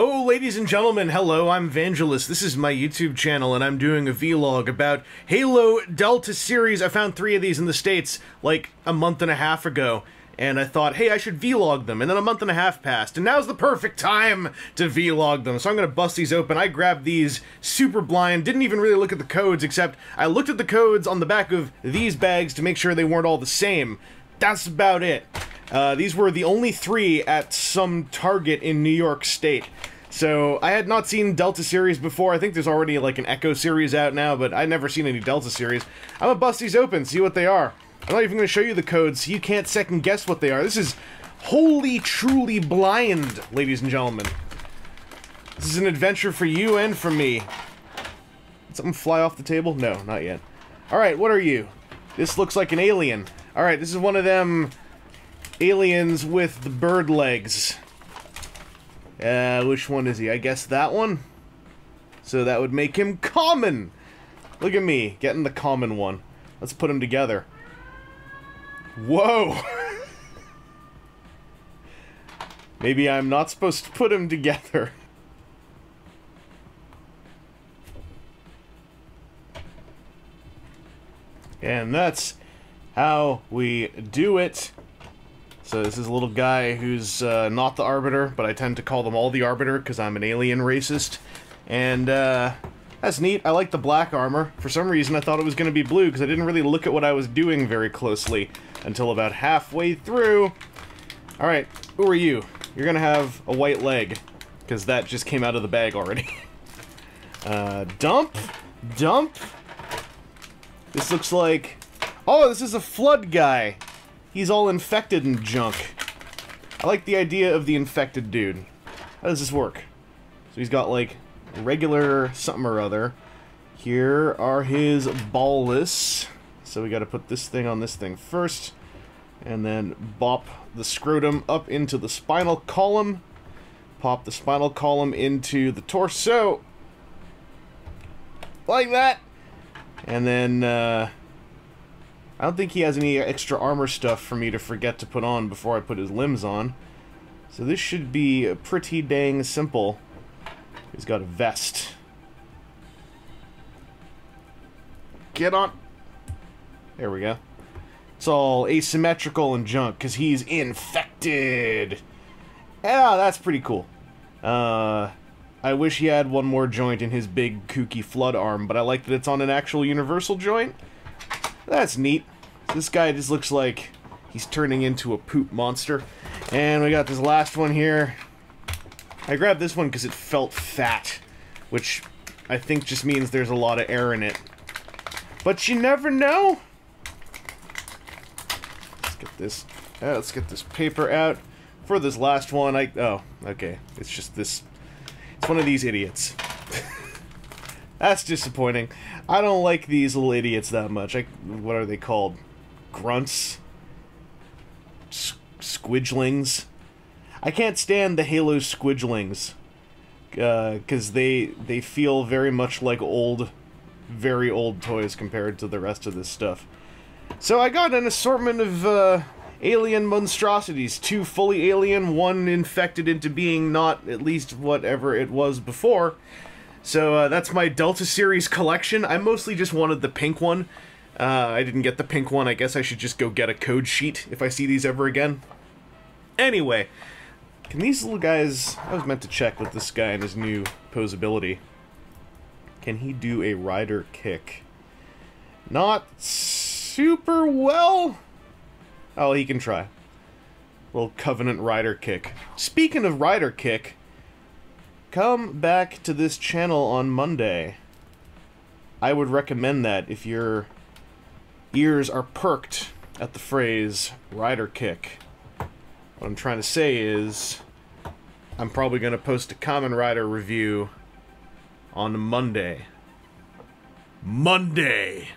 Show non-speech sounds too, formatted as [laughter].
Oh, ladies and gentlemen, hello, I'm Vangelus. This is my YouTube channel, and I'm doing a vlog about Halo Delta series. I found three of these in the States, like, a month and a half ago, and I thought, hey, I should vlog them, and then a month and a half passed, and now's the perfect time to vlog them, so I'm gonna bust these open. I grabbed these super blind, didn't even really look at the codes, except I looked at the codes on the back of these bags to make sure they weren't all the same. That's about it. Uh, these were the only three at some Target in New York State. So I had not seen Delta series before. I think there's already like an Echo series out now, but I've never seen any Delta series. I'm gonna bust these open, see what they are. I'm not even gonna show you the codes, so you can't second guess what they are. This is wholly, truly blind, ladies and gentlemen. This is an adventure for you and for me. Did something fly off the table? No, not yet. Alright, what are you? This looks like an alien. Alright, this is one of them aliens with the bird legs. Uh, which one is he? I guess that one? So that would make him common! Look at me, getting the common one. Let's put them together. Whoa! [laughs] Maybe I'm not supposed to put them together. [laughs] And that's how we do it. So this is a little guy who's uh, not the Arbiter, but I tend to call them all the Arbiter because I'm an alien racist. And uh, that's neat. I like the black armor. For some reason I thought it was going to be blue because I didn't really look at what I was doing very closely until about halfway through. Alright, who are you? You're going to have a white leg because that just came out of the bag already. [laughs] uh, dump? Dump? This looks like... Oh, this is a flood guy. He's all infected and junk. I like the idea of the infected dude. How does this work? So he's got, like, regular something or other. Here are his ballless. So we gotta put this thing on this thing first. And then bop the scrotum up into the spinal column. Pop the spinal column into the torso. Like that. And then, uh, I don't think he has any extra armor stuff for me to forget to put on before I put his limbs on. So this should be pretty dang simple. He's got a vest. Get on. There we go. It's all asymmetrical and junk, because he's infected. Yeah, that's pretty cool. Uh, I wish he had one more joint in his big, kooky flood arm, but I like that it's on an actual universal joint. That's neat. This guy just looks like he's turning into a poop monster. And we got this last one here. I grabbed this one because it felt fat, which I think just means there's a lot of air in it. But you never know. Let's get this. Uh, let's get this paper out. For this last one, I oh okay. It's just this. It's one of these idiots. That's disappointing. I don't like these little idiots that much. I, what are they called? Grunts? S squidglings? I can't stand the Halo squidglings. Because uh, they, they feel very much like old, very old toys compared to the rest of this stuff. So I got an assortment of uh, alien monstrosities. Two fully alien, one infected into being not at least whatever it was before. So uh, that's my Delta Series collection. I mostly just wanted the pink one. Uh, I didn't get the pink one. I guess I should just go get a code sheet if I see these ever again. Anyway, can these little guys... I was meant to check with this guy and his new posability. Can he do a rider kick? Not super well. Oh, he can try. Little Covenant rider kick. Speaking of rider kick, come back to this channel on Monday. I would recommend that if your ears are perked at the phrase rider kick. What I'm trying to say is I'm probably going to post a Kamen Rider review on Monday. Monday!